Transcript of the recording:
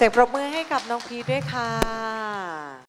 เสียงปรบมือให้กับน้องพีทด้วยค่ะ